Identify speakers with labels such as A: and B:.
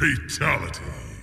A: Fatality.